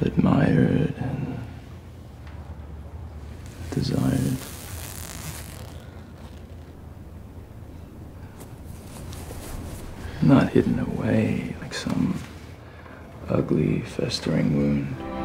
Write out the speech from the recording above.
admired and desired. Not hidden away like some ugly, festering wound.